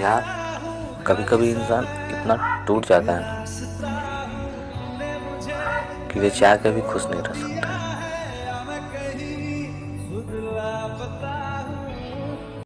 यार कभी कभी इंसान इतना टूट जाता है कि वे चाह के भी खुश नहीं रह सकता। है